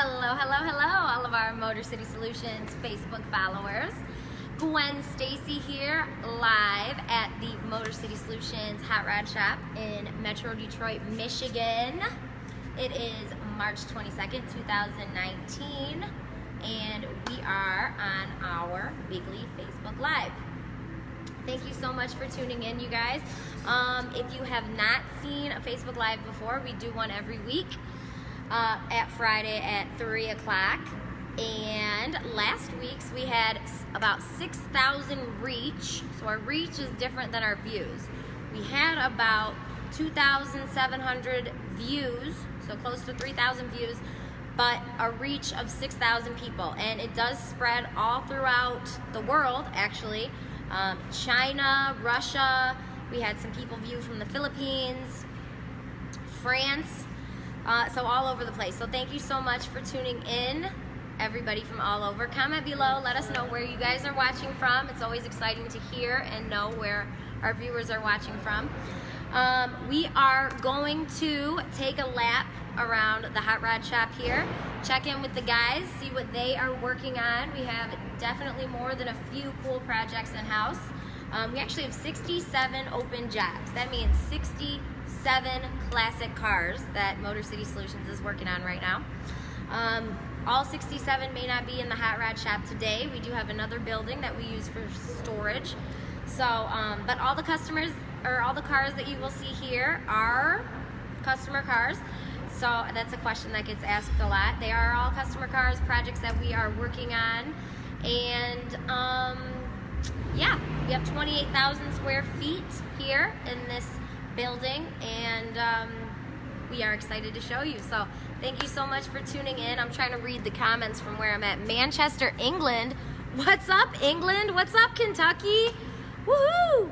Hello, hello, hello, all of our Motor City Solutions Facebook followers. Gwen Stacy here, live at the Motor City Solutions Hot Rod Shop in Metro Detroit, Michigan. It is March 22nd, 2019, and we are on our weekly Facebook Live. Thank you so much for tuning in, you guys. Um, if you have not seen a Facebook Live before, we do one every week uh, at Friday at 3 o'clock. And last week's we had about 6,000 reach. So our reach is different than our views. We had about 2,700 views, so close to 3,000 views, but a reach of 6,000 people. And it does spread all throughout the world, actually. Um, China, Russia, we had some people view from the Philippines, France, uh, so all over the place. So thank you so much for tuning in, everybody from all over. Comment below, let us know where you guys are watching from. It's always exciting to hear and know where our viewers are watching from. Um, we are going to take a lap around the hot rod shop here, check in with the guys, see what they are working on. We have definitely more than a few cool projects in-house. Um, we actually have 67 open jobs. That means 67 classic cars that Motor City Solutions is working on right now. Um, all 67 may not be in the hot rod shop today. We do have another building that we use for storage. So, um, but all the customers or all the cars that you will see here are customer cars. So that's a question that gets asked a lot. They are all customer cars, projects that we are working on. And um, yeah, we have 28,000 square feet here in this building and um, we are excited to show you. So thank you so much for tuning in. I'm trying to read the comments from where I'm at. Manchester, England. What's up, England? What's up, Kentucky? Woohoo!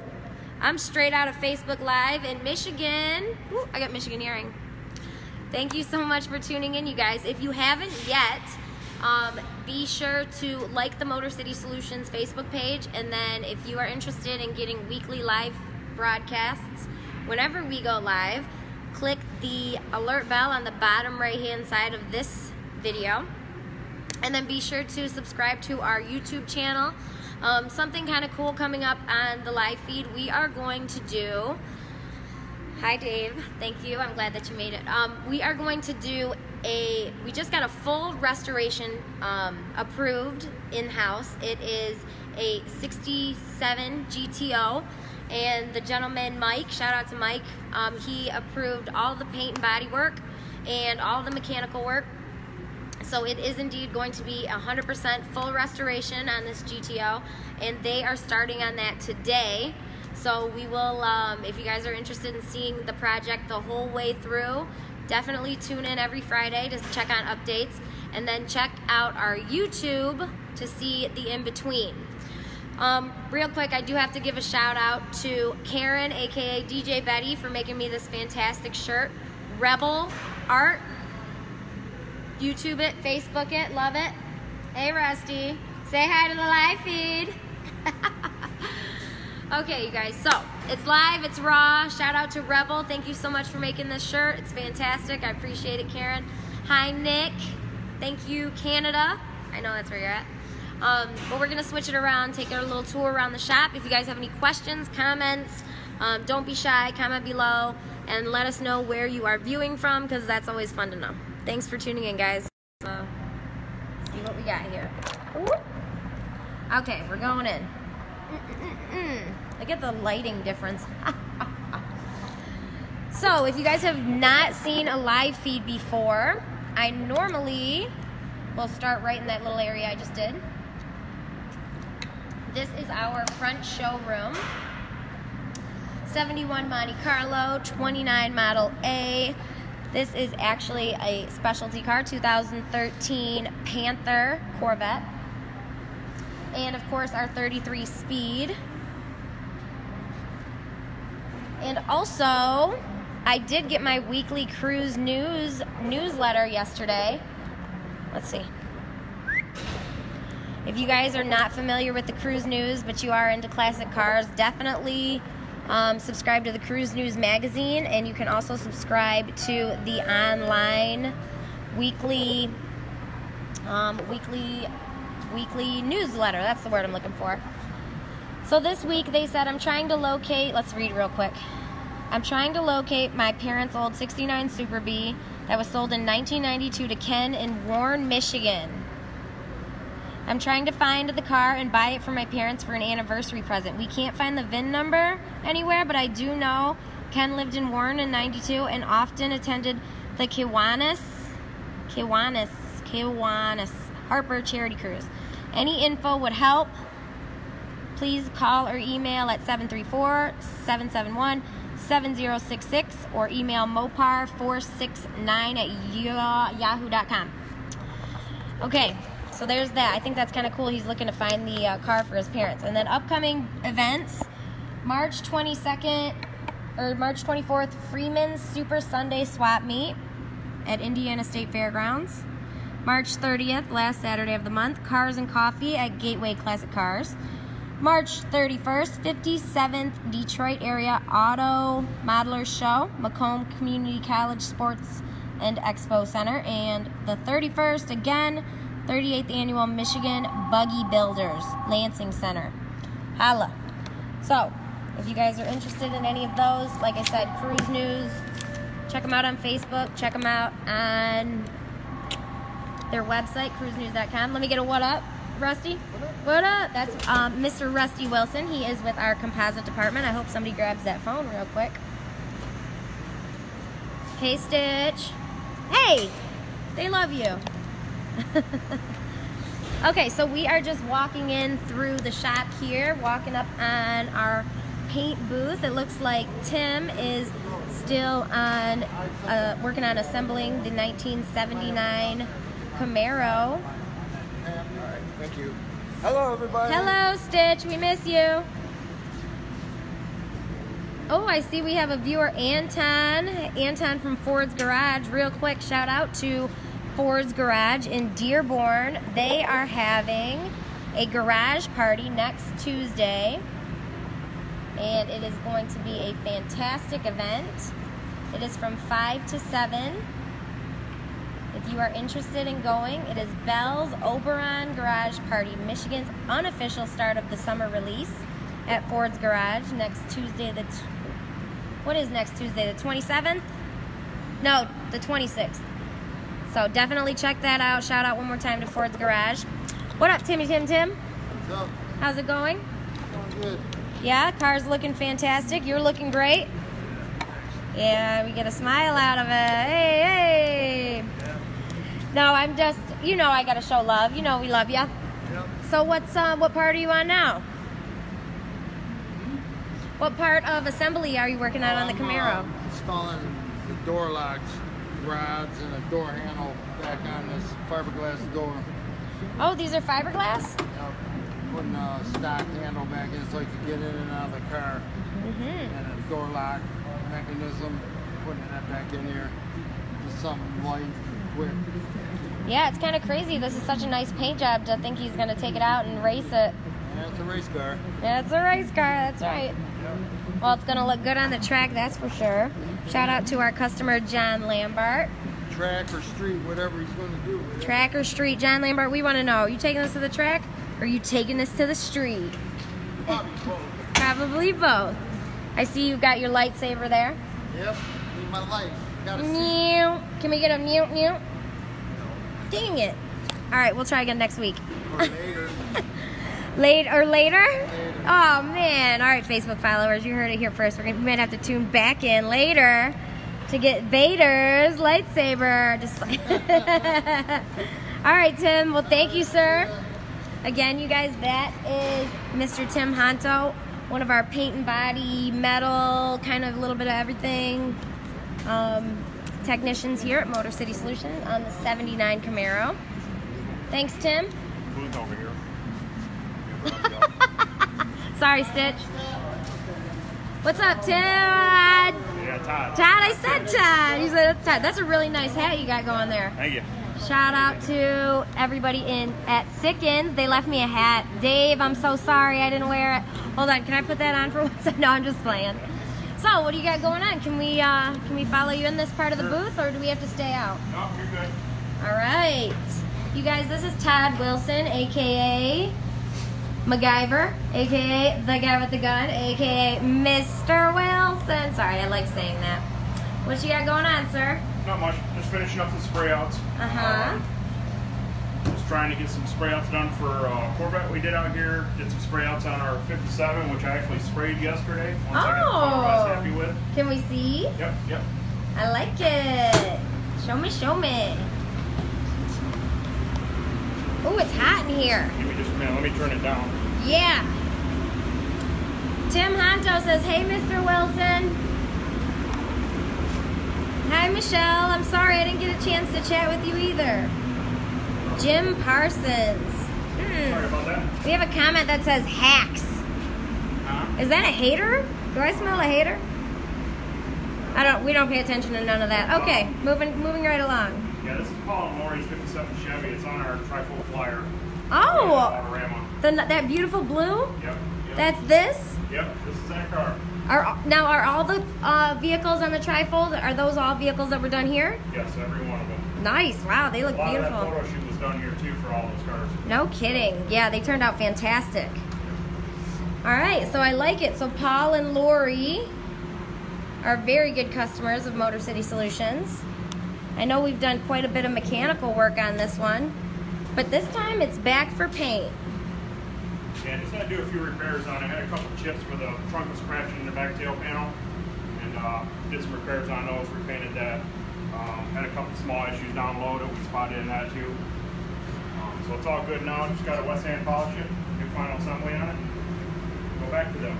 I'm straight out of Facebook Live in Michigan. I got Michigan earring. Thank you so much for tuning in, you guys. If you haven't yet, um, be sure to like the Motor City Solutions Facebook page. And then if you are interested in getting weekly live broadcasts, whenever we go live, click the alert bell on the bottom right hand side of this video. And then be sure to subscribe to our YouTube channel. Um, something kind of cool coming up on the live feed. We are going to do Hi, Dave. Thank you. I'm glad that you made it. Um, we are going to do a, we just got a full restoration um, approved in-house. It is a 67 GTO and the gentleman Mike, shout out to Mike, um, he approved all the paint and body work and all the mechanical work. So it is indeed going to be 100% full restoration on this GTO and they are starting on that today. So we will, um, if you guys are interested in seeing the project the whole way through, definitely tune in every Friday to check on updates. And then check out our YouTube to see the in-between. Um, real quick, I do have to give a shout out to Karen, aka DJ Betty, for making me this fantastic shirt. Rebel Art. YouTube it, Facebook it, love it. Hey Rusty, say hi to the live feed. Okay, you guys, so it's live, it's raw. Shout out to Rebel. Thank you so much for making this shirt. It's fantastic. I appreciate it, Karen. Hi, Nick. Thank you, Canada. I know that's where you're at. Um, but we're going to switch it around, take a little tour around the shop. If you guys have any questions, comments, um, don't be shy. Comment below and let us know where you are viewing from because that's always fun to know. Thanks for tuning in, guys. Uh, see what we got here. Ooh. Okay, we're going in. Mm-mm-mm. Look at the lighting difference. so, if you guys have not seen a live feed before, I normally will start right in that little area I just did. This is our front showroom. 71 Monte Carlo, 29 Model A. This is actually a specialty car, 2013 Panther Corvette and of course our 33 speed. And also, I did get my weekly cruise news newsletter yesterday. Let's see. If you guys are not familiar with the cruise news, but you are into classic cars, definitely um, subscribe to the Cruise News magazine, and you can also subscribe to the online weekly um, weekly weekly newsletter. That's the word I'm looking for. So this week they said I'm trying to locate. Let's read real quick. I'm trying to locate my parents' old 69 Super Bee that was sold in 1992 to Ken in Warren, Michigan. I'm trying to find the car and buy it for my parents for an anniversary present. We can't find the VIN number anywhere, but I do know Ken lived in Warren in 92 and often attended the Kiwanis, Kiwanis, Kiwanis Harper Charity Cruise. Any info would help. Please call or email at 734 771 7066 or email mopar469 at yahoo.com. Okay, so there's that. I think that's kind of cool. He's looking to find the uh, car for his parents. And then upcoming events March 22nd or March 24th, Freeman's Super Sunday Swap Meet at Indiana State Fairgrounds. March 30th, last Saturday of the month, Cars and Coffee at Gateway Classic Cars. March 31st, 57th Detroit Area Auto Modeler Show, Macomb Community College Sports and Expo Center. And the 31st, again, 38th Annual Michigan Buggy Builders Lansing Center. Holla. So, if you guys are interested in any of those, like I said, Cruise News, check them out on Facebook, check them out on their website, cruisenews.com. Let me get a what up. Rusty? What up? That's um, Mr. Rusty Wilson. He is with our composite department. I hope somebody grabs that phone real quick. Hey, Stitch. Hey! They love you. okay, so we are just walking in through the shop here, walking up on our paint booth. It looks like Tim is still on uh, working on assembling the 1979 Camaro. All right, thank you. Hello, everybody. Hello, Stitch. We miss you. Oh, I see we have a viewer, Anton. Anton from Ford's Garage. Real quick, shout out to Ford's Garage in Dearborn. They are having a garage party next Tuesday, and it is going to be a fantastic event. It is from 5 to 7. If you are interested in going, it is Bell's Oberon Garage Party, Michigan's unofficial start of the summer release at Ford's Garage next Tuesday. The t- what is next Tuesday? The 27th? No, the 26th. So definitely check that out. Shout out one more time to Ford's Garage. What up, Timmy Tim Tim? What's up? How's it going? Going good. Yeah, car's looking fantastic. You're looking great. Yeah, we get a smile out of it. Hey, hey. No, I'm just, you know, I gotta show love. You know, we love you. Yep. So, what's uh, what part are you on now? What part of assembly are you working on on the Camaro? uh, installing the door locks, rods, and a door handle back on this fiberglass door. Oh, these are fiberglass. Yep. Putting a stock handle back in so you can get in and out of the car. Mm-hmm. And a door lock mechanism, putting that back in here. Just something light, quick. Yeah, it's kind of crazy. This is such a nice paint job to think he's gonna take it out and race it. Yeah, it's a race car. Yeah, it's a race car. That's right. Well, it's gonna look good on the track, that's for sure. Shout out to our customer John Lambert. Track or street, whatever he's going to do with it. Track or street, John Lambert, we want to know: are you taking this to the track, or are you taking this to the street? Probably both. Probably both. I see you've got your lightsaber there. Yep. Need my light. Gotta see. Meow. Can we get a mute mute? Dang it. All right, we'll try again next week. Or later. Late or later? Later. Oh man! All right, Facebook followers, you heard it here first. We're gonna, we might have to tune back in later to get Vader's lightsaber. Just all right, Tim. Well, thank you, sir. Again, you guys, that is Mr. Tim Honto, one of our paint and body, metal, kind of a little bit of everything um, technicians here at Motor City Solutions on the 79 Camaro. Thanks, Tim. Booth over here. Sorry, Stitch. What's up, Todd? Yeah, Todd. Todd, I said Todd. You said that's Todd. That's a really nice hat you got going there. Thank you. Shout out to everybody in at Sikkens. They left me a hat. Dave, I'm so sorry I didn't wear it. Hold on, can I put that on for one second? No, I'm just playing. So, what do you got going on? Can we uh, can we follow you in this part of the booth, or do we have to stay out? No, you're good. All right. You guys, this is Todd Wilson, aka MacGyver, aka the guy with the gun, aka Mr. Wilson. Sorry, I like saying that. What you got going on, sir? Not much. Just finishing up the spray outs. Uh-huh. just trying to get some spray outs done for uh, Corvette we did out here. Did some spray outs on our 57, which I actually sprayed yesterday. Once I got I was Oh. happy with. Can we see? Yep, yep. I like it. Show me, show me. Oh, it's hot in here. Give me just a minute. Let me turn it down. Yeah. Tim Honto says, Hey, Mr. Wilson. Hi, Michelle. I'm sorry I didn't get a chance to chat with you either. Jim Parsons. Sorry Hmm. about that. We have a comment that says hacks. Huh? Is that a hater? Do I smell a hater? I don't. We don't pay attention to none of that. Okay, moving moving right along. Yeah, this is Paul Lori's 57 Chevy. It's on our trifold flyer. Oh, the, that beautiful blue. Yep. yep. That's this. Yep. This is that car. Are now are all the uh, vehicles on the trifold? Are those all vehicles that were done here? Yes, every one of them. Nice. Wow, they look lot of that beautiful. Was done here too for all those cars. No kidding. Yeah, they turned out fantastic. All right, so I like it. So Paul and Lori are very good customers of Motor City Solutions. I know we've done quite a bit of mechanical work on this one, but this time it's back for paint. Yeah, just had to do a few repairs on it. I had a couple chips where the trunk was scratching in the back tail panel, and uh, did some repairs on those, repainted that. Um, had a couple small issues down low that we spotted in that too. So it's all good now. Just got a wet sand polish it, do final assembly on it, go back to them.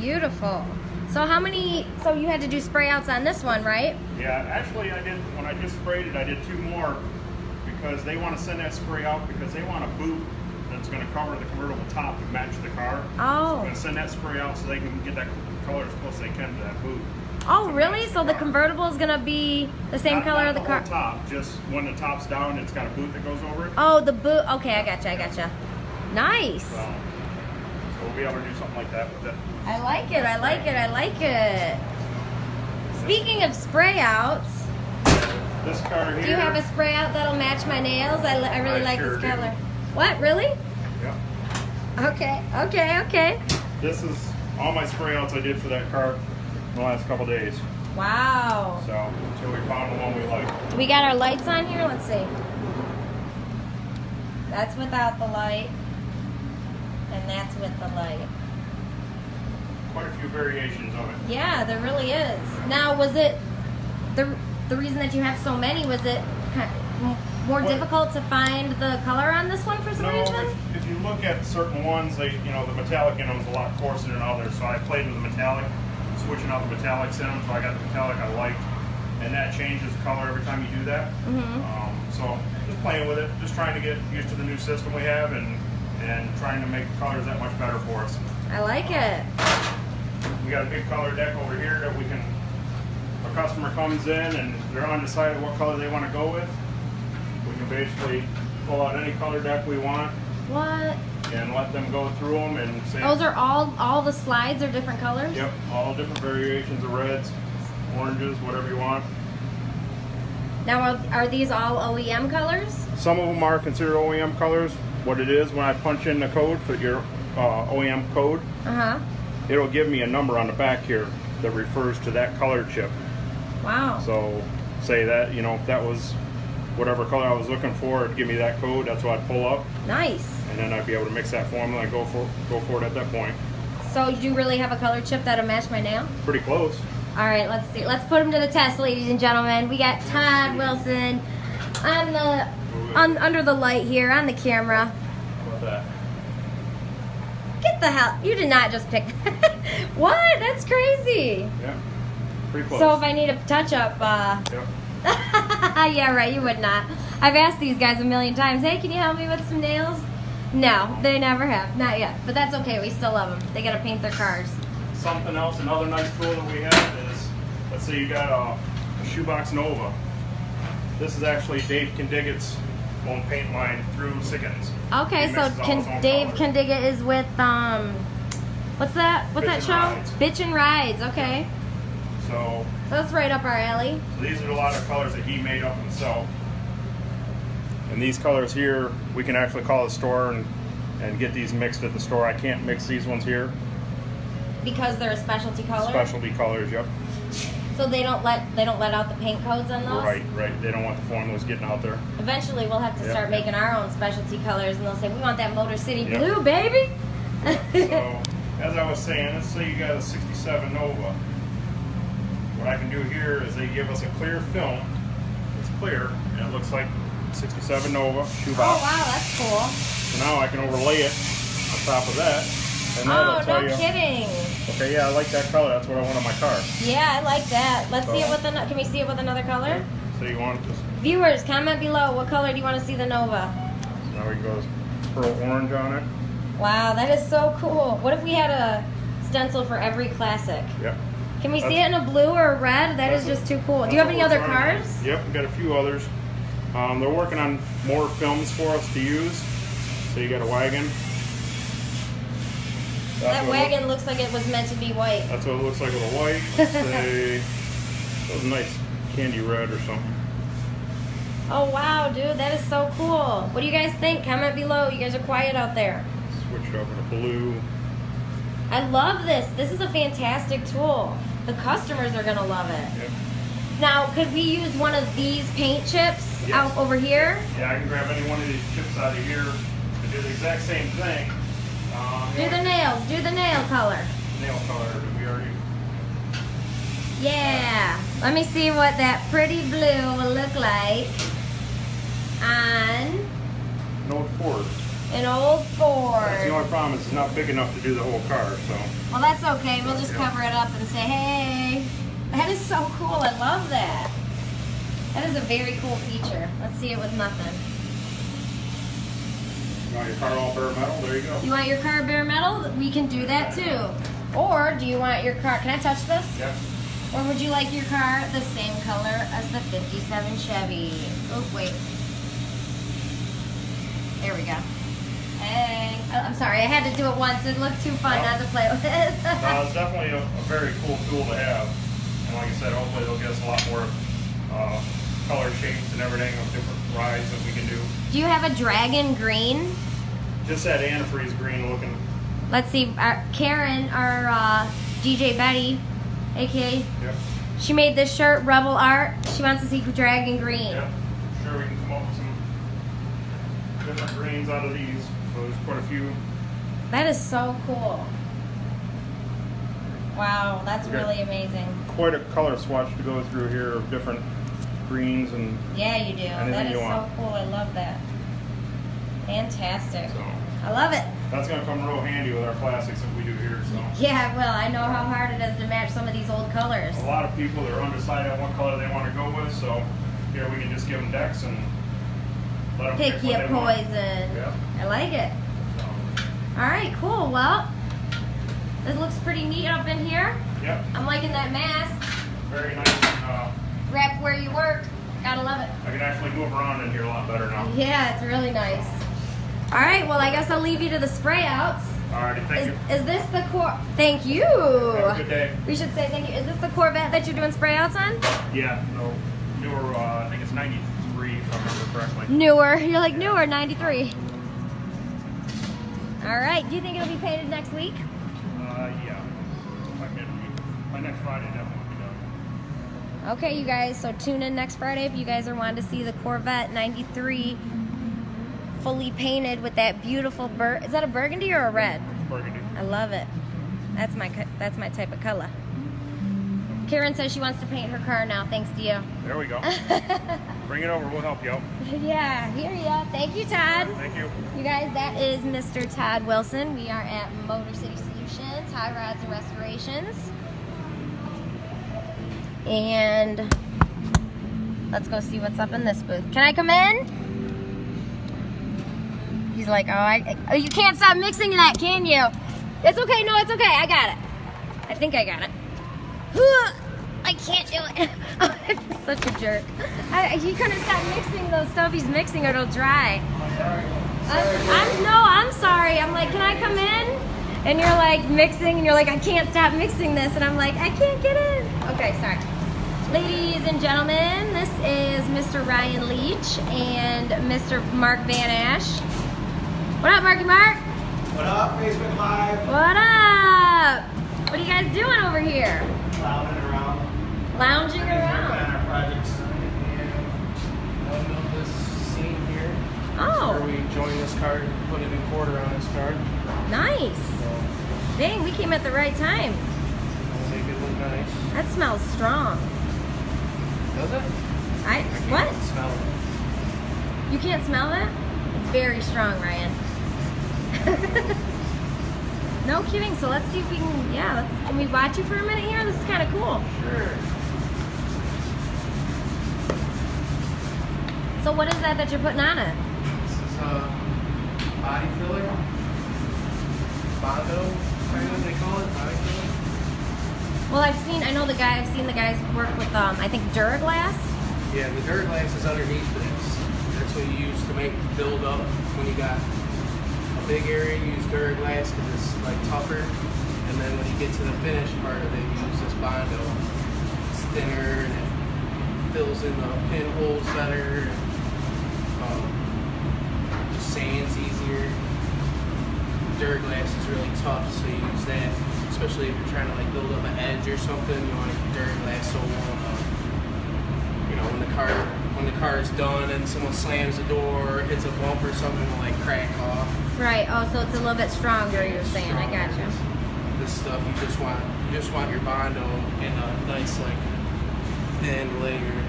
Beautiful. So how many? So you had to do spray outs on this one, right? Yeah, actually, I did when I just sprayed it. I did two more because they want to send that spray out because they want a boot that's going to cover the convertible top to match the car. so I'm Oh. going to send that spray out so they can get that color as close as they can to that boot. Oh, really? So the convertible is gonna be the same Not- color not of the car? whole top, just when the top's down, it's got a boot that goes over it. Oh, the boot. Okay, I gotcha. I gotcha. Nice. So, so we'll be able to do something like that with it. I like it. I like it. I like it. Speaking of spray outs, This car here. do you have a spray out that'll match my nails? I, I really I like sure this do. color. What? Really? Yeah. Okay. Okay. Okay. This is all my spray outs I did for that car the last couple days. Wow. So until we found the one we like. We got our lights on here. Let's see. That's without the light, and that's with the light. Quite a few variations of it. Yeah, there really is. Now, was it the the reason that you have so many? Was it more What? difficult to find the color on this one for some No, reason? if, if you look at certain ones, they you know the metallic in them is a lot coarser than others. So I played with the metallic, switching out the metallics in them. So I got the metallic I liked, and that changes color every time you do that. Mhm. Um, so just playing with it, just trying to get used to the new system we have, and and trying to make the colors that much better for us. I like it. We got a big color deck over here that we can. A customer comes in and they're undecided what color they want to go with. We can basically pull out any color deck we want What? And let them go through them and say, Those are all all the slides are different colors. yep, all different variations of reds, oranges, whatever you want. Now, are, are these all OEM colors? Some of them are considered OEM colors. What it is, when I punch in the code for your uh, OEM code, Uh huh. it'll give me a number on the back here that refers to that color chip. Wow. So say that, you know, if that was whatever color I was looking for, it'd give me that code, that's what I'd pull up, Nice. and then I'd be able to mix that formula and go for go for it at that point. So you really have a color chip that'll match my nail? Pretty close. All right, let's see. Let's put him to the test, ladies and gentlemen. We got Todd Wilson on the on under the light here on the camera. How about that? Get the hell! You did not just pick. what? That's crazy. Yeah. Pretty close. So if I need a touch up, uh, yep. yeah, right. You would not. I've asked these guys a million times. Hey, can you help me with some nails? No, they never have. Not yet. But that's okay. We still love them. They gotta paint their cars. Something else, another nice tool that we have is, let's say you got a, a shoebox Nova. This is actually Dave Kindiggett's own paint line through Sikkens. Okay, so mixes all his can Dave. Candiga is with um, what's that? What's that show? Bitchin' Rides. Okay, So that's right up our alley. So these are a lot of colors that he made up himself. And these colors here, we can actually call the store and, and get these mixed at the store. I can't mix these ones here. Because they're a specialty color. Specialty colors, yep. So they don't let they don't let out the paint codes on those. Right, right. They don't want the formulas getting out there. Eventually, we'll have to Yeah. start making our own specialty colors, and they'll say we want that Motor City Yeah. blue, baby. So, as I was saying, let's say you got a 67 Nova. What I can do here is they give us a clear film. It's clear, and it looks like 67 Nova oh shoebox. wow, that's cool. So now I can overlay it on top of that, and Oh no you. kidding. Okay, yeah, I like that color. That's what I want on my car. Yeah, I like that. Let's see it So- with ano- Can we see it with another color? So you want this? Viewers, comment below. What color do you want to see the Nova? So now we go pearl orange on it. Wow, that is so cool. What if we had a stencil for every classic? Yep. Can we see it in a blue or a red? That is just too cool. Do you have any other cars? Yep, we got a few others. Um, they're working on more films for us to use. So you got a wagon. That's That look- wagon looks like it was meant to be white. That's what it looks like with a white. Let's say that was nice candy red or something. Oh wow, dude, that is so cool. What do you guys think? Comment below. You guys are quiet out there. Switch it over to blue. I love this. This is a fantastic tool. The customers are gonna love it. Yep. Now, could we use one of these paint chips Yes. out over here? Yeah, I can grab any one of these chips out of here and do the exact same thing. Um, Do the nails. Do the nail color. nail color we already. Yeah. Let me see what that pretty blue will look like on Note Ford. An old Ford. That's the only problem is it's not big enough to do the whole car. So Well, that's okay. We'll just cover it up and say, hey. That is so cool. I love that. That is a very cool feature. Let's see it with nothing. you want your car all bare metal? There you go. You want your car bare metal? We can do that too. Or do you want your car? Can I touch this? Yep. Or would you like your car the same color as the 57 Chevy? Oh, wait. There we go. Oh, I'm sorry, I had to do it once. It looked too fun not to play with No, it. it's definitely a, a very cool tool to have. And like I said, hopefully it'll get us a lot more uh, color shapes and everything of different rides that we can do. do you have a dragon green? Just that antifreeze green looking. Let's see. Our, Karen, our uh, DJ Betty, aka, Yep. she made this shirt, Rebel Art. She wants to see dragon green. Yep. Sure, we can come up with some different greens out of these. So there's quite a few. That is so cool. Wow, that's really amazing. Quite a color swatch to go through here of different greens and Yeah, you do. That is so want. cool. I love that. Fantastic. so I love it. that's gonna come real handy with our classics that we do here. So. Yeah, well, I know how hard it is to match some of these old colors. a lot of people that are undecided on what color they want to go with, so here we can just give them decks and Pick pick your what they want. poison. I like it. All right, cool. Well, this looks pretty neat up in here. yep, I'm liking that mask. very nice. Uh, Wrap where you work. Gotta love it. I can actually move around in here a lot better now. Yeah, it's really nice. All right, well, I guess I'll leave you to the spray outs. Alrighty, thank Is, you. is this the Cor? Thank you. Have a good day. We should say thank you. Is this the Corvette that you're doing spray outs on? Yeah, no, newer. Uh, I think it's '93 if I remember correctly. Newer. You're like newer, 93. All right. Do you think it'll be painted next week? Uh, yeah, by midweek. By next Friday, definitely will be done. Okay, you guys. So tune in next Friday if you guys are wanting to see the Corvette 93 fully painted with that beautiful bur. Is that a burgundy or a red? Burgundy. I love it. That's my that's my type of color. Karen says she wants to paint her car now, thanks to you. There we go. Bring it over. We'll help you out. yeah, here ya. Thank you, Todd. Thank you. You guys, that is Mr. Todd Wilson. We are at Motor City Solutions, Hot Rods and Restorations. And let's go see what's up in this booth. Can I come in? He's like, oh, I, oh, you can't stop mixing that, can you? It's okay, no, it's okay, I got it. I think I got it. I can't do it. I'm such a jerk. I, he couldn't stop mixing those stuff he's mixing or it'll dry. I'm, uh, I'm no, I'm sorry. I'm like, can I come in? And you're like mixing, and you're like, I can't stop mixing this, and I'm like, I can't get in. Okay, sorry. Ladies and gentlemen, this is Mr. Ryan Leach and Mr. Mark Van Ash. What up, Marky Mark? What up, Facebook Live? What up? What are you guys doing over here? Lounging around. Lounging around. on our projects. Up this scene here. Oh. Where we join this card and put it in quarter on this card. Nice. So Dang, we came at the right time. make it look nice. That smells strong. Does it? I I what? smell it. You can't smell that? It's very strong, Ryan. no kidding. So let's see if we can. Yeah, let's. Can we watch you for a minute here? This is kind of cool. Sure. So what is that that you're putting on it? This is a body filler. Bondo, kind of they call it. Body filler. Well, I've seen. I know the guy. I've seen the guys work with. Um, I think Duraglass. Yeah, the Duraglass is underneath this. That's what you use to make build up when you got big area. Use Duraglass because it's like tougher. And then when you get to the finished part of it, you use this bondo. It's thinner and it fills in the pinholes better. And, um, just sands easier. Duraglass is really tough, so you use that. Especially if you're trying to like build up an edge or something, you want to dirt glass so you know, when the car when the car is done and someone slams the door or hits a bump or something will like crack off. Right. Oh, so it's a little bit stronger. You're saying. I stronger. got you. This stuff you just want you just want your bondo in a nice like thin layer.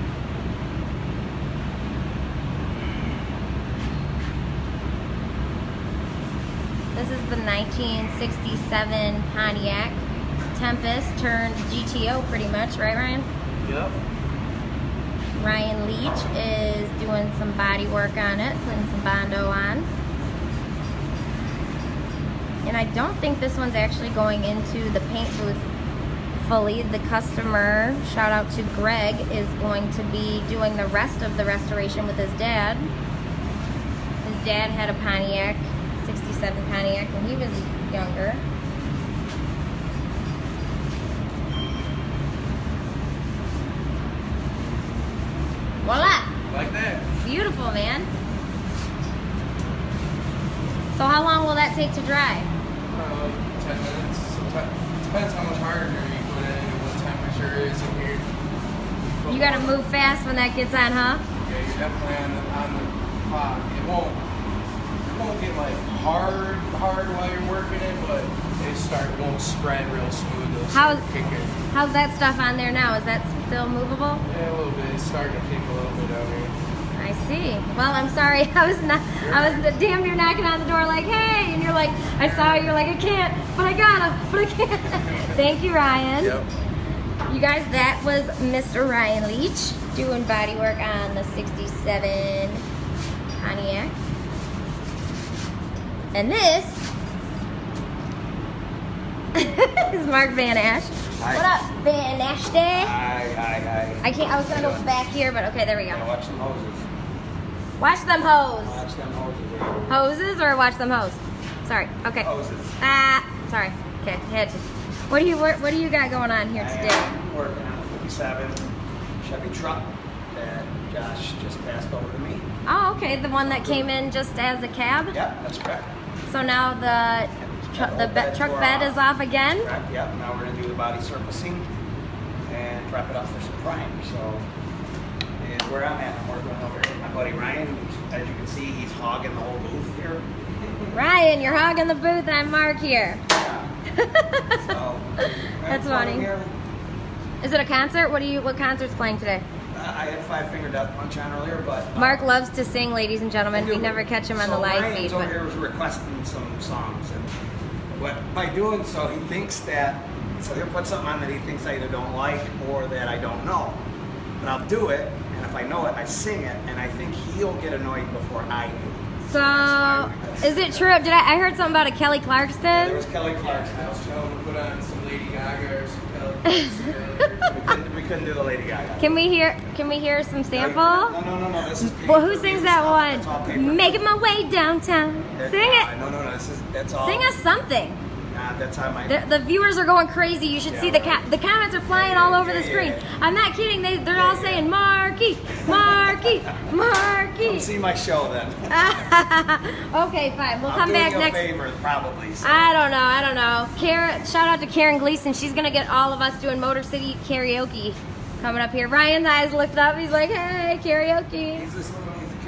This is the 1967 Pontiac Tempest turned GTO, pretty much, right, Ryan? Yep. Ryan Leach is doing some body work on it, putting some bondo on. And I don't think this one's actually going into the paint booth fully. The customer, shout out to Greg, is going to be doing the rest of the restoration with his dad. His dad had a Pontiac, 67 Pontiac, when he was younger. Voila! Like that. Beautiful, man. So how long will that take to dry? Uh, Ten minutes. Sometimes, depends how much harder you put in and what temperature is in here. You gotta move fast when that gets on, huh? Yeah, you're definitely on the on the clock. It won't it won't get like hard hard while you're working it, but it start won't spread real smooth. It'll How- start kicking. How's that stuff on there now? Is that still movable? Yeah, a little bit. It's starting to kick a little bit out here. I see. Well, I'm sorry. I was not. I was damn near knocking on the door like, "Hey!" And you're like, "I saw you." You're like, "I can't," but I gotta, but I can't. Thank you, Ryan. Yep. You guys, that was Mr. Ryan Leach doing body work on the 67 Pontiac. And this is Mark Van Ash. Hi. What up, Van Ash Day? Hi, hi, hi. I can't, I was gonna go back here, but okay, there we Yeah, go. watch hoses. Watch them hose. Watch them hoses. Hoses or watch them hose? Sorry, okay. Hoses. Ah, sorry. Okay, had to. What do you, what what do you got going on here I today? working on a 57 Chevy truck that Josh just passed over to me. Oh, okay, the one that came in just as a cab? Yep, that's correct. So now the tr- the be- truck bed is off again. Correct, yep. Now we're gonna do the body surfacing and prep it up for some prime. So is where I'm at. I'm working over here my buddy Ryan. As you can see, he's hogging the whole booth here. Ryan, you're hogging the booth. I'm Mark here. Yeah. So That's funny. Here. Is it a concert? What do you? What concert's playing today? Uh, I had Five Finger Death Punch on earlier, but uh, Mark loves to sing, ladies and gentlemen. We never catch him on the live Ryan's feed, over but here was requesting some songs, and what by doing so, he thinks that so he'll put something on that he thinks I either don't like or that I don't know. But I'll do it, and if I know it, I sing it, and I think he'll get annoyed before I do. so That's is it true? Did I? I heard something about a Kelly Clarkson? There Clarkson. was Kelly Clarkson. I was telling him to put on some Lady Gaga or some Kelly Clarkson we, couldn't, we couldn't do the Lady Gaga. Can we hear? Can we hear some sample? No, no, no, no. This is Well, who sings that stuff. One? Making my way downtown. That- Sing uh, it. No, no, no. This is that's all. Sing us something. Uh, that's how my. The, the viewers are going crazy. You should see the ca- the comments are flying all over the screen. I'm not kidding. They they're all saying Marky, Marky, Marky. Come see my show then. okay, fine. We'll I'm come back next. favor, probably. So. I don't know. I don't know. Karen, shout out to Karen Gleason. She's gonna get all of us doing Motor City karaoke coming up here. Ryan's eyes looked up. He's like, "Hey, karaoke."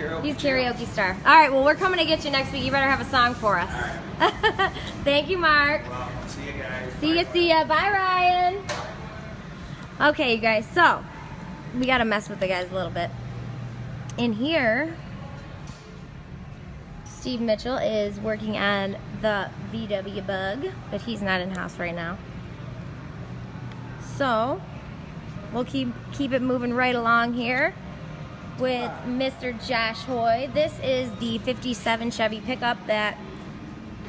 Karaoke. He's karaoke star. All right. Well, we're coming to get you next week. You better have a song for us. Thank you, Mark. Well, see you guys. See ya, see ya. Bye, Ryan. Okay, you guys. So, we got to mess with the guys a little bit. In here, Steve Mitchell is working on the VW Bug, but he's not in house right now. So, we'll keep keep it moving right along here with Mr. Josh Hoy. This is the 57 Chevy pickup that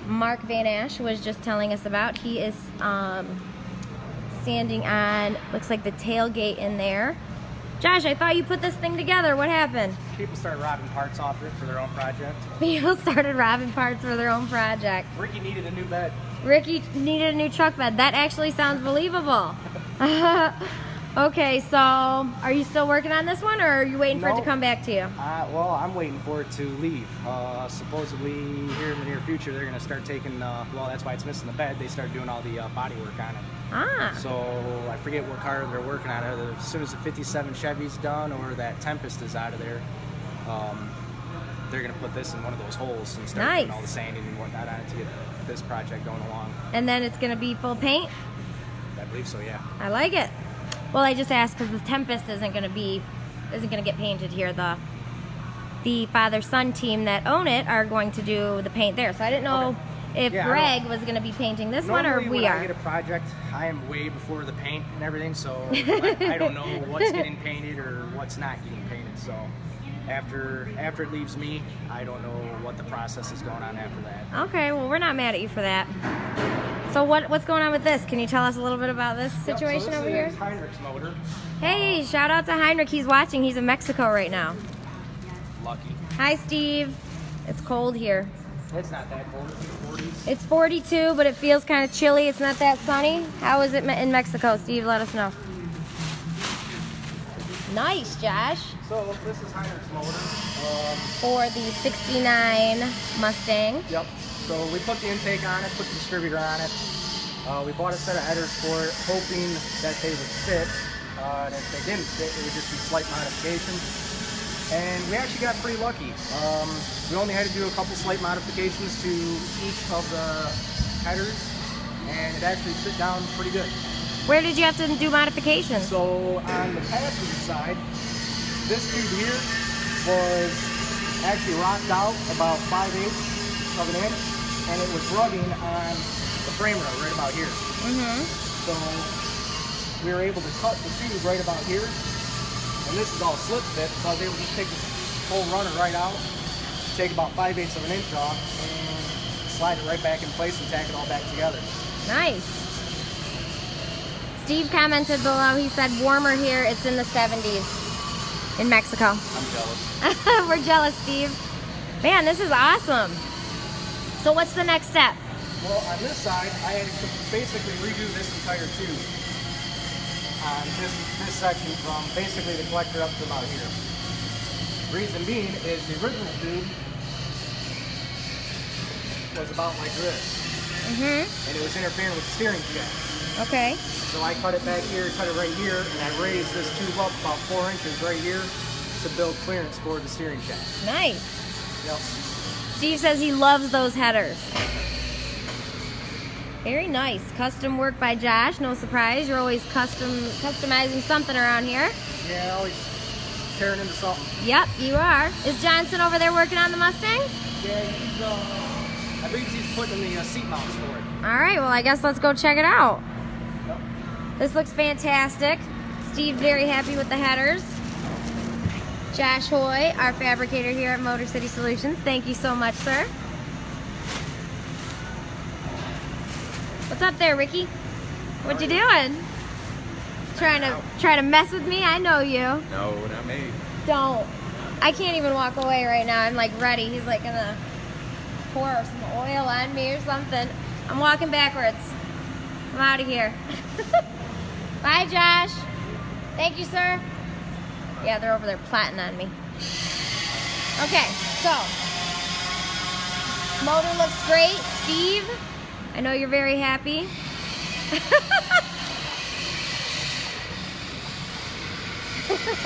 Mark Van Ash was just telling us about. He is um, standing on, looks like the tailgate in there. Josh, I thought you put this thing together. What happened? People started robbing parts off it for their own project. People started robbing parts for their own project. Ricky needed a new bed. Ricky needed a new truck bed. That actually sounds believable. okay, so are you still working on this one or are you waiting for it to come back to you? Uh, well, I'm waiting for it to leave. Uh, supposedly, here in the near future, they're going to start taking, uh, well, that's why it's missing the bed. They start doing all the uh, body work on it. Ah, So I forget what car they're working on. Either As soon as the 57 Chevy's done or that Tempest is out of there, um, they're going to put this in one of those holes and start Nice. all the sanding and whatnot on it to get this project going along. and then it's going to be full paint? I believe so, yeah. I like it. Well, I just asked because the Tempest isn't going to be, isn't going to get painted here. The the father son team that own it are going to do the paint there. So I didn't know if Yeah, Greg was going to be painting this one or if we when are. I get a project, I am way before the paint and everything, so I, I don't know what's getting painted or what's not getting painted. So after after it leaves me, I don't know what the process is going on after that. Okay, well we're not mad at you for that. So what what's going on with this? Can you tell us a little bit about this Yep, so situation this over is here? Heinrich's motor. Hey, shout out to Heinrich. He's watching. He's in Mexico right now. Lucky. Hi, Steve. It's cold here. It's not that cold. It's 40s. It's 42, but it feels kind of chilly. It's not that sunny. How is it in Mexico, Steve? Let us know. Nice, Josh. So this is Heinrich's motor. Um, For the 69 Mustang. Yep. So we put the intake on it, put the distributor on it. Uh, we bought a set of headers for it, hoping that they would fit. Uh, and if they didn't fit, it would just be slight modifications. And we actually got pretty lucky. Um, we only had to do a couple slight modifications to each of the headers, and it actually fit down pretty good. Where did you have to do modifications? So on the passenger side, this tube here was actually rocked out about 5 eighths of an inch, and it was rubbing on the frame rail right about here. Mm-hmm. So we were able to cut the tube right about here, and this is all slip fit, so I was able to just take this whole runner right out, take about 5 eighths of an inch off, and slide it right back in place and tack it all back together. Nice. Steve commented below. He said warmer here. It's in the 70s in Mexico. I'm jealous. We're jealous, Steve. Man, this is awesome. So what's the next step? Well, on this side, I had to basically redo this entire tube on this this section from basically the collector up to about here. Reason being is the original tube was about like this, Mm-hmm. and it was interfering with the steering jet. Okay. So I cut it back here, cut it right here, and I raised this tube up about four inches right here to build clearance for the steering jet. Nice. Yep. Steve says he loves those headers. Very nice. Custom work by Josh. No surprise. You're always custom customizing something around here. Yeah, always tearing into something. Yep, you are. Is Johnson over there working on the Mustang? Yeah, he's, uh, I believe he's putting the uh, seat mounts for it. All right, well, I guess let's go check it out. Yep. This looks fantastic. Steve very happy with the headers. Josh Hoy, our fabricator here at Motor City Solutions. Thank you so much, sir. What's up there, Ricky? What you doing? Trying to try to mess with me? I know you. No, not me. Don't. I can't even walk away right now. I'm like ready. He's like gonna pour some oil on me or something. I'm walking backwards. I'm out of here. Bye, Josh. Thank you, sir. Yeah, they're over there plotting on me. Okay, so motor looks great. Steve, I know you're very happy.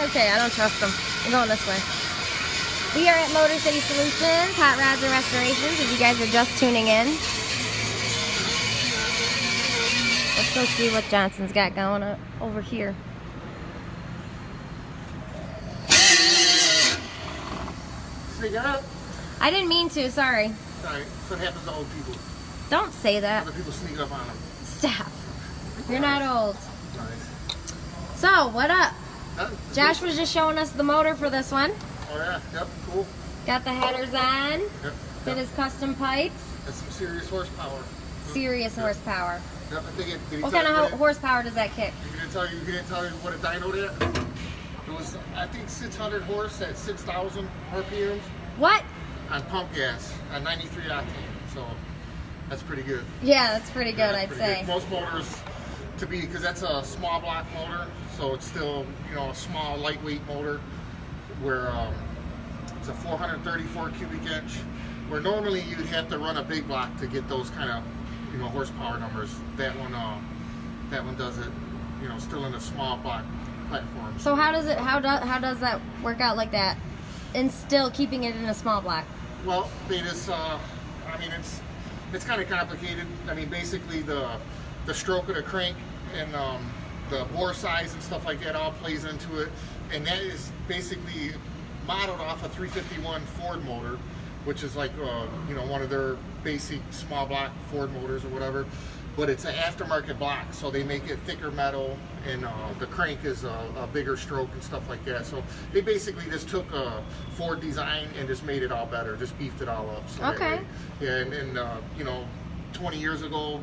okay, I don't trust them. I'm going this way. We are at Motor City Solutions, Hot Rods and Restorations, if you guys are just tuning in. Let's go see what Johnson's got going over here. It up. I didn't mean to, sorry. Sorry, that's what happens to old people. Don't say that. Other people sneak up on them. Stop. You're not old. Nice. So, what up? Josh was just showing us the motor for this one. Oh yeah, yep, cool. Got the headers on. Yep. Did his custom pipes. That's some serious horsepower. Serious horsepower. Yep, I think it, What tell kind you of horsepower does that kick? He didn't tell you. He didn't tell you what a dyno did. It was, I think, 600 horse at 6,000 RPMs What? on pump gas on 93 octane. So that's pretty good. Yeah, that's pretty good, Yeah, that's I'd pretty say. good. Most motors, to be, because that's a small block motor, so it's still, you know, a small, lightweight motor, where um, it's a 434 cubic inch, where normally you'd have to run a big block to get those kind of, you know, horsepower numbers. That one, uh, that one does it, you know, still in a small block platform. So how does it? How does how does that work out like that? And still keeping it in a small block. Well, they just, uh, I mean, it's it's kind of complicated. I mean, basically the the stroke of the crank and um, the bore size and stuff like that all plays into it, and that is basically modeled off a 351 Ford motor, which is like uh, you know one of their basic small block Ford motors or whatever. But it's an aftermarket block, so they make it thicker metal, and uh, the crank is a, a bigger stroke and stuff like that. So they basically just took a Ford design and just made it all better, just beefed it all up. So Okay. yeah, and, and uh, you know, 20 years ago,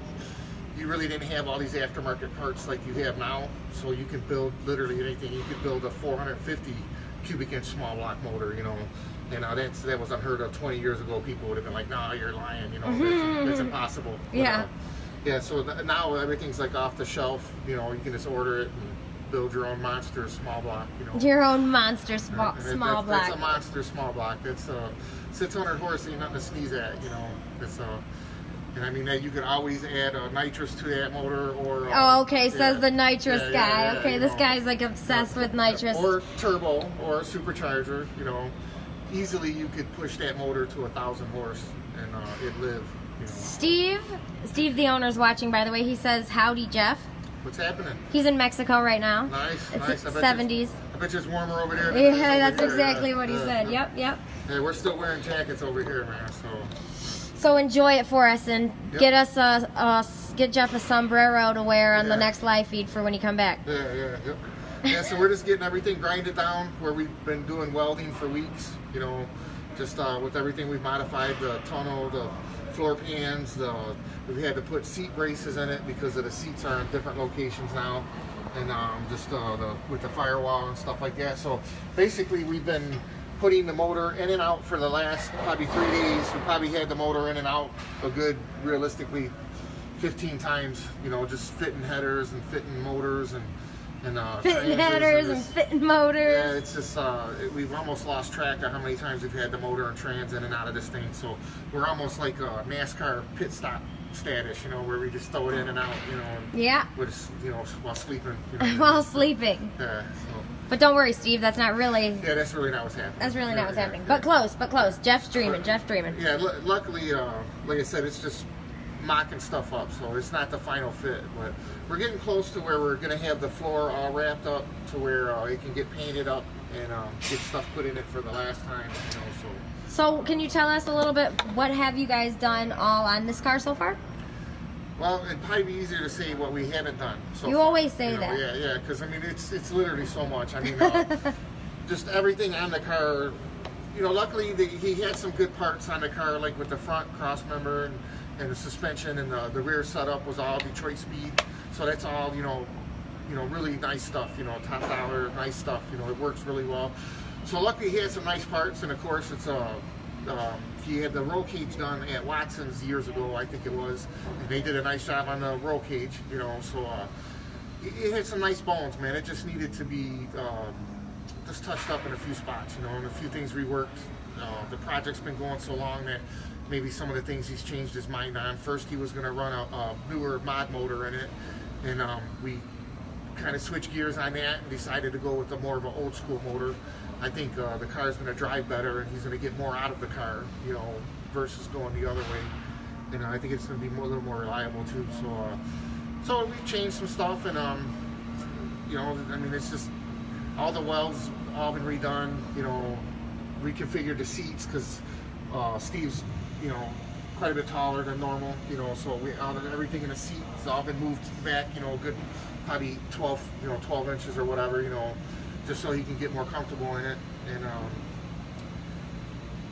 you really didn't have all these aftermarket parts like you have now. So you can build literally anything. You could build a 450 cubic inch small block motor, you know. And uh, that's that was unheard of 20 years ago. People would have been like, "Nah, you're lying," you know. That's, that's impossible. But, Yeah. uh, yeah. So th- now everything's like off the shelf. You know, you can just order it and build your own monster small block. You know. Your own monster sm- small that's, block. That's a monster small block. That's a 600 horse, ain't nothing to sneeze at, you know. It's a. and I mean that you could always add a nitrous to that motor, or uh, Oh, okay, says the nitrous Yeah, yeah, guy. yeah, okay, this know. guy's like obsessed with nitrous. or turbo, or a supercharger. You know, easily you could push that motor to a thousand horse and uh, it live. Steve, Steve, the owner's watching. By the way, he says, "Howdy, Jeff." what's happening? He's in Mexico right now. Nice, It's nice. I bet seventies. You, I bet you it's warmer over there. than Yeah, that's exactly Yeah, what he yeah, said. yeah. Yep, yep. Yeah, we're still wearing jackets over here, man. So. So enjoy it for us and Yep. get us a, a get Jeff a sombrero to wear on the next live feed for when you come back. Yeah, yeah, yep. Yeah, so we're just getting everything grinded down where we've been doing welding for weeks, you know, just uh, with everything we've modified, the tunnel, the floor pans, we've had to put seat braces in it because of the seats are in different locations now, and um, just uh, the, with the firewall and stuff like that. So basically we've been putting the motor in and out for the last probably three days. We probably had the motor in and out a good, realistically, 15 times, you know, just fitting headers and fitting motors and and uh, Fitting headers and just- fitting motors. yeah, it's just uh, it- we've almost lost track of how many times we've had the motor and trans in and out of this thing. So we're almost like a NASCAR pit stop status, you know, where we just throw it in and out, you know, Yeah, with you know while sleeping. You know, while sleeping. yeah, so, But don't worry, Steve. That's not really. yeah, that's really not what's happening. That's really not what's Yeah, happening. yeah, But close. But close. Jeff's dreaming. Jeff dreaming. Yeah, lu luckily, uh, like I said, it's just mocking stuff up, so it's not the final fit. But we're getting close to where we're gonna have the floor all wrapped up to where uh, it can get painted up and um, get stuff put in it for the last time. You know, so So, can you tell us a little bit? What have you guys done all on this car so far? well, it'd probably be easier to say what we haven't done. So You far, always say you know, that. Yeah, yeah, because I mean it's it's literally so much. I mean, uh, just everything on the car. You know, luckily the, he had some good parts on the car, like with the front cross member and, and the suspension and the, the rear setup was all Detroit Speed. So that's all you know, you know, really nice stuff. You know, top dollar, nice stuff. You know, it works really well. So luckily he had some nice parts, and of course it's a um, he had the roll cage done at Watson's years ago, I think it was, and they did a nice job on the roll cage, you know. So uh, it, it had some nice bones, man. It just needed to be um, just touched up in a few spots, you know, and a few things reworked. Uh, the project's been going so long that maybe some of the things he's changed his mind on. First, he was going to run a, a newer mod motor in it, and um, we kind of switched gears on that and decided to go with a more of an old school motor. I think uh, the car is going to drive better and he's going to get more out of the car, you know, versus going the other way. And I think it's going to be more, a little more reliable too. So, uh, so we changed some stuff and, um, you know, I mean, it's just all the welds all been redone. You know, reconfigured the seats because uh, Steve's, you know, quite a bit taller than normal. You know, so we all everything in the seat has all been moved back. You know, a good probably 12, you know, 12 inches or whatever. You know, just so he can get more comfortable in it and um,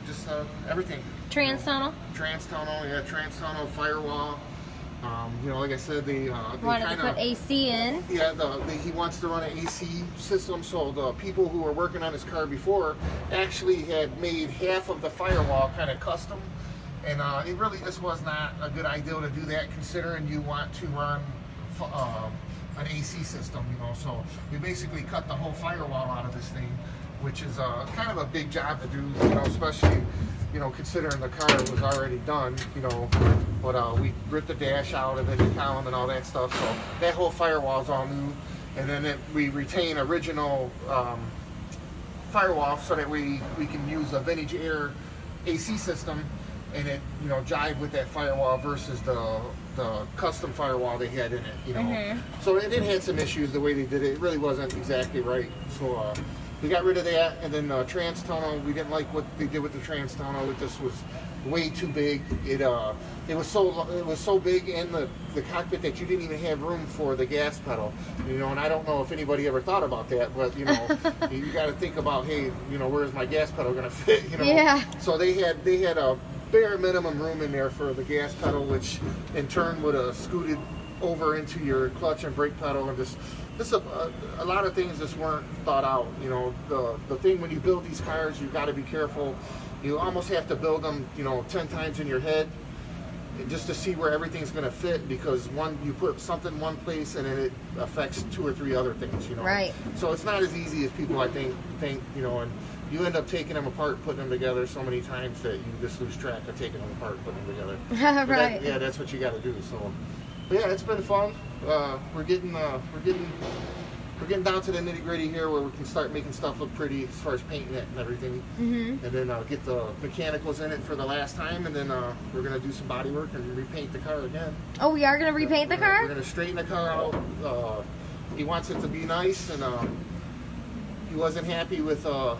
just uh, everything. Trans tunnel. Trans tunnel, yeah, trans tunnel, firewall. Um, you know, like I said, the uh, they Wanted to kinda- put AC in. yeah, the, the, he wants to run an AC system, so the people who were working on his car before actually had made half of the firewall kind of custom. And uh, it really just was not a good idea to do that, considering you want to run uh, an AC system, you know. So we basically cut the whole firewall out of this thing, which is uh, kind of a big job to do, you know, especially you know, considering the car was already done, you know, but uh, we ripped the dash out of it, the column and all that stuff. So that whole firewall is all new, and then it, we retain original um, firewall so that we we can use a vintage air AC system, and it you know jive with that firewall versus the the custom firewall they had in it, you know. So it, it had some issues the way they did it. It really wasn't exactly right. So. Uh, we got rid of that, and then uh, trans tunnel. We didn't like what they did with the trans tunnel. It just was way too big. It uh, it was so it was so big in the, the cockpit that you didn't even have room for the gas pedal. You know, and I don't know if anybody ever thought about that, but you know, you got to think about, hey, you know, where's my gas pedal going to fit? You know, Yeah. So they had they had a bare minimum room in there for the gas pedal, which in turn would have scooted over into your clutch and brake pedal and just a, a, a lot of things just weren't thought out you know. The the thing when you build these cars you got to be careful. You almost have to build them you know 10 times in your head just to see where everything's going to fit because one you put something one place and then it affects two or three other things you know. Right. so it's not as easy as people i think think you know and you end up taking them apart putting them together so many times that you just lose track of taking them apart putting them together But that- right. yeah, that's what you got to do. So, but yeah, it's been fun. Uh, we're getting uh, we're getting we're getting down to the nitty gritty here, where we can start making stuff look pretty as far as painting it and everything, mm-hmm. and then uh, get the mechanicals in it for the last time, and then uh, we're gonna do some body work and repaint the car again. Oh, we are gonna repaint the We're gonna- We're gonna straighten the car out. Uh, he wants it to be nice, and uh, he wasn't happy with uh,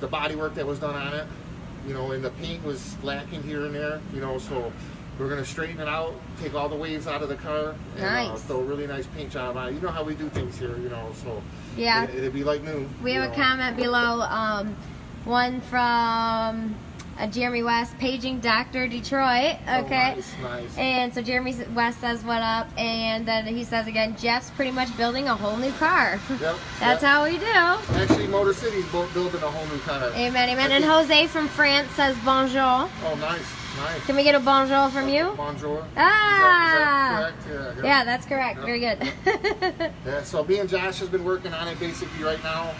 the body work that was done on it. You know, and the paint was lacking here and there. You know, so we're gonna straighten it out, take all the waves out of the car, and uh, throw a really nice paint job on it. You know how we do things here. You know, so Yeah. it, it'd be like new. We have a comment below. Um, one from uh, Jeremy West, paging Doctor Detroit. Oh, Okay. nice, nice. And so Jeremy West says what up, and then he says again, Jeff's pretty much building a whole new car. Yep, That's yep. how we do. Actually, Motor City's building a whole new kind of. Amen, amen. And Jose from France says bonjour. Oh, nice, nice. Can we get a bonjour from you? Bonjour. Ah! Is that, is that correct? Yeah, that's correct. Yep. Very good. Yeah, so me and Josh has been working on it basically right now.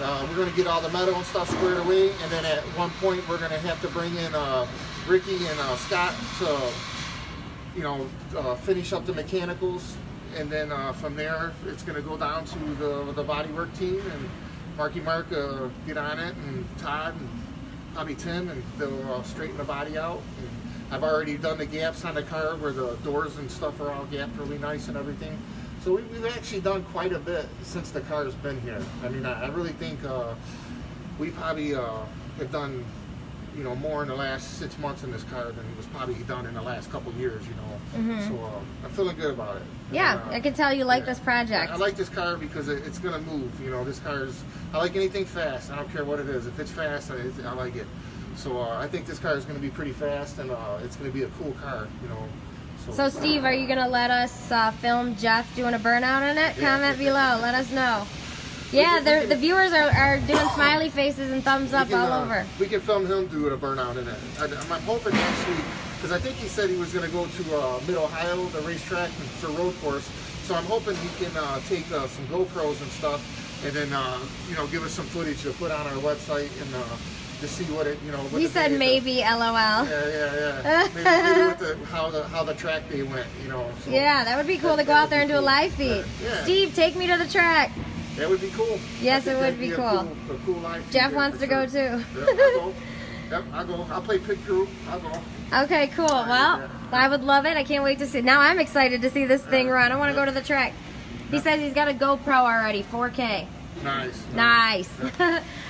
Uh, we're going to get all the metal and stuff squared away, and then at one point we're going to have to bring in uh, Ricky and uh, Scott to, you know, uh, finish up the mechanicals, and then uh, from there it's going to go down to the the bodywork team and Marky Mark uh, get on it, and Todd and probably Tim, and they'll straighten the body out. And I've already done the gaps on the car where the doors and stuff are all gapped really nice and everything. So we, we've actually done quite a bit since the car's been here. I mean, I, I really think uh, we probably uh, have done, you know, more in the last six months in this car than was probably done in the last couple years. You know, so uh, I'm feeling good about it. Yeah, And, uh, I can tell you like yeah. this project. I, I like this car because it, it's gonna move. You know, this car is. I like anything fast. I don't care what it is. If it's fast, I, I like it. So uh, I think this car is gonna be pretty fast, and uh, it's gonna be a cool car. You know. So, Steve, are you going to let us uh, film Jeff doing a burnout on it? Yeah. Comment below. Let us know. Yeah, can- the viewers are, are doing smiley faces and thumbs up can, all uh, over. We can film him doing a burnout in it. I, I'm hoping actually, because I think he said he was going to go to uh, Mid Ohio, the racetrack, and for road course. So I'm hoping he can uh, take uh, some GoPros and stuff, and then uh, you know give us some footage to put on our website and uh, to see what it you know. What He said maybe, lol. Yeah, yeah, yeah. maybe, maybe the, how the how the track day went, you know. So Yeah, that would be cool to go out there and do a live feed. Yeah. Steve, take me to the track. That would be cool. Yes, it would be a cool. A cool live Jeff wants to go too. Yep, I'll go. Yep, I'll go. I'll play pit crew. I'll go. Okay, cool. Well, yeah. I would love it. I can't wait to see. Now I'm excited to see this thing run. I want to go to the track. He says he's got a GoPro already, 4K. Nice. Nice.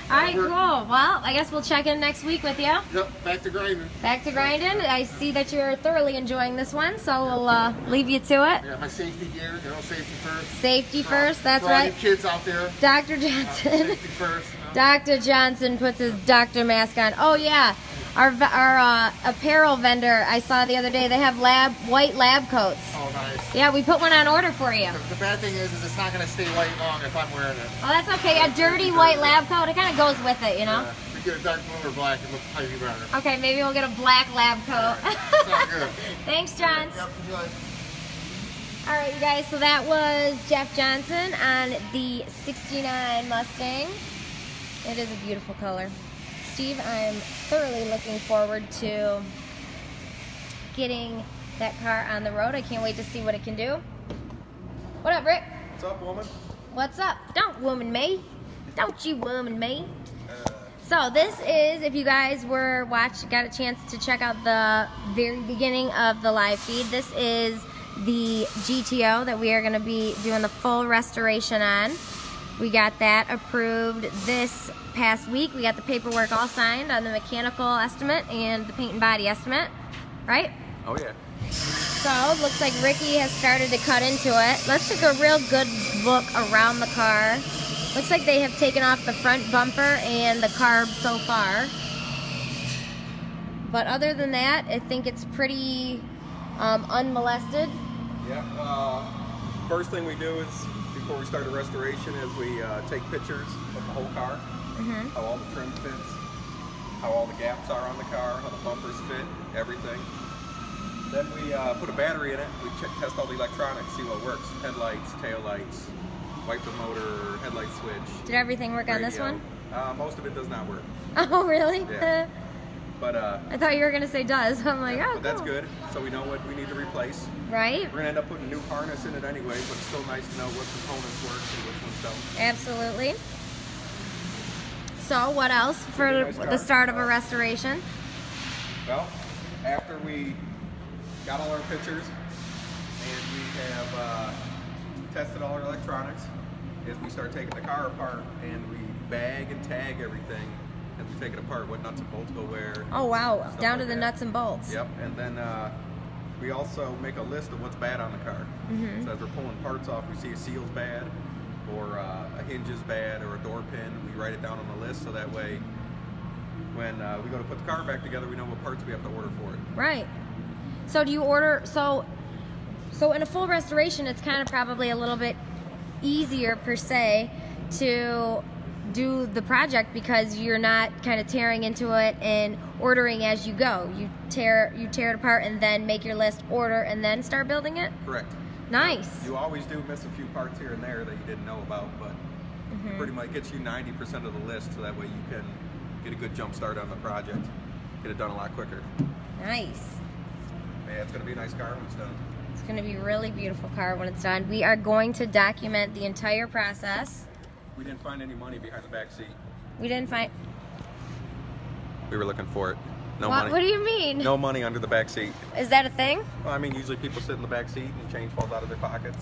All right, cool. Well, I guess we'll check in next week with you. Yep, back to grinding. Back to grinding. I see that you're thoroughly enjoying this one, so we'll uh, leave you to it. Yeah, my safety gear, you know, safety first. Safety first, that's right. kids out there, Dr. uh, Johnson. safety first. you know. Dr. Johnson puts his doctor mask on. Oh yeah, our our uh, apparel vendor I saw the other day. They have lab white lab coats. Oh, nice. Yeah, we put one on order for you. The, the bad thing is, is it's not going to stay white long if I'm wearing it. Oh, that's okay. A dirty white lab coat. It kind of goes with it, you know. Uh, if we get a dark blue or black, it looks highly better. Okay, maybe we'll get a black lab coat. Sounds good. Thanks, Johns. Yep, enjoy. All right, you guys. So that was Jeff Johnson on the '69 Mustang. It is a beautiful color. Steve, I'm thoroughly looking forward to getting that car on the road. I can't wait to see what it can do. What up, Rick? What's up, woman? What's up? Don't woman me. Don't you woman me. Uh, so this is, if you guys were watch, got a chance to check out the very beginning of the live feed. This is the GTO that we are going to be doing the full restoration on. We got that approved this past week. We got the paperwork all signed on the mechanical estimate and the paint and body estimate, right? Oh yeah. So it looks like Ricky has started to cut into it. Let's take a real good look around the car. Looks like they have taken off the front bumper and the carb so far. But other than that, I think it's pretty um, unmolested. Yeah. Uh, first thing we do is before we start the restoration is we uh, take pictures of the whole car, Mhm. how all the trim fits, how all the gaps are on the car, how the bumpers fit, everything. Then we uh, put a battery in it. We check, test all the electronics, see what works. Headlights, tail lights, wiper motor, headlight switch. Did everything work on this one? Uh, most of it does not work, Oh, really? Yeah. But uh, I thought you were going to say does. I'm like, oh, but that's good. So we know what we need to replace. Right? We're gonna end up putting a new harness in it anyway, but it's still nice to know what components work and which ones don't. Absolutely. So, what else for nice the car. start of a restoration? Well, after we got all our pictures and we have uh, tested all our electronics, is we start taking the car apart and we bag and tag everything as we take it apart, what nuts and bolts go where. Oh, wow. Down to the that. nuts and bolts. Yep, and then uh, we also make a list of what's bad on the car. Mhm. So as we're pulling parts off, we see a seal's bad, or uh, a hinge is bad, or a door pin. We write it down on the list so that way, when uh, we go to put the car back together, we know what parts we have to order for it. Right. So do you order so so in a full restoration it's kind of probably a little bit easier per se to do the project because you're not kind of tearing into it and ordering as you go. You tear you tear it apart and then make your list, order and then start building it. Correct. Nice. You always do miss a few parts here and there that you didn't know about, but Mhm. pretty much gets you 90% of the list, so that way you can get a good jump start on the project, get it done a lot quicker. Nice. Yeah, it's gonna be a nice car when it's done. It's going to be a really beautiful car when it's done. We are going to document the entire process. We didn't find any money behind the back seat. We didn't find We were looking for it. No what, money. what do you mean? No money under the back seat. Is that a thing? Well, I mean, usually people sit in the back seat and change falls out of their pockets.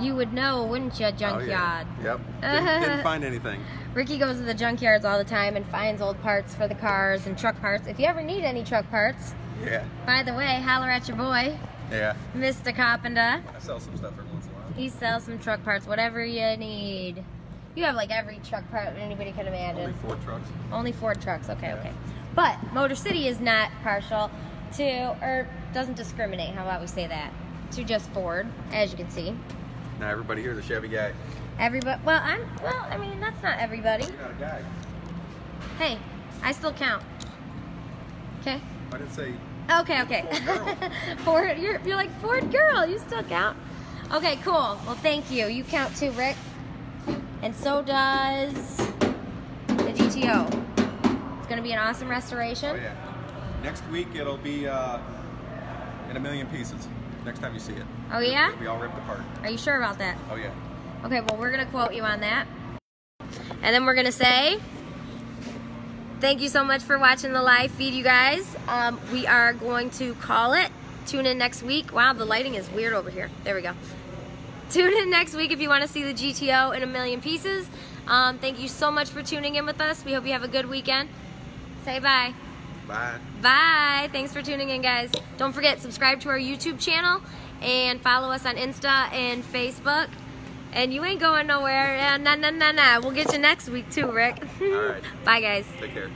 You would know, wouldn't you, Oh, junkyard? yeah. Yep. Didn't, didn't find anything. Ricky goes to the junkyards all the time and finds old parts for the cars and truck parts. If you ever need any truck parts, Yeah. by the way, holler at your boy, Yeah. Mr. Carpenter. I sell some stuff every once in a while. He sells some truck parts, whatever you need. You have like every truck part anybody could imagine. Only Ford trucks. Only Ford trucks. Okay, Yeah. okay. But Motor City is not partial to, or doesn't discriminate. How about we say that? To just Ford, as you can see. Now everybody here's a Chevy guy. Everybody. Well, I'm. Well, I mean, that's not everybody. You're not a guy. Hey, I still count. Okay. I didn't say Okay. Okay. Ford. Ford. You're you're like Ford girl. You still count. Okay. Cool. Well, thank you. You count too, Rick. And so does the GTO. It's gonna be an awesome restoration. Oh yeah. Next week it'll be uh, in a million pieces. Next time you see it. Oh yeah. It'll be all ripped apart. Are you sure about that? Oh yeah. Okay, well, we're going to quote you on that. And then we're going to say, thank you so much for watching the live feed, you guys. Um, we are going to call it. Tune in next week. Wow, the lighting is weird over here. There we go. Tune in next week if you want to see the GTO in a million pieces. Um, thank you so much for tuning in with us. We hope you have a good weekend. Say bye. Bye. Bye. Thanks for tuning in, guys. Don't forget, subscribe to our YouTube channel and follow us on Insta and Facebook. And you ain't going nowhere. Nah, nah, nah, nah. We'll get you next week, too, Rick. All right. Bye, guys. Take care.